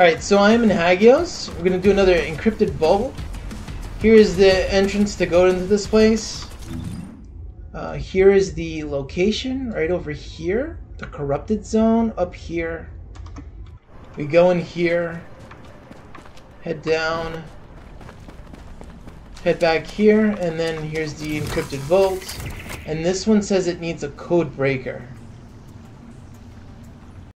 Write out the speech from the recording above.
Alright, so I am in Hagios. We're gonna do another encrypted vault. Here is the entrance to go into this place. Uh, here is the location, right over here. The corrupted zone, up here. We go in here. Head down. Head back here, and then here's the encrypted vault. And this one says it needs a code breaker.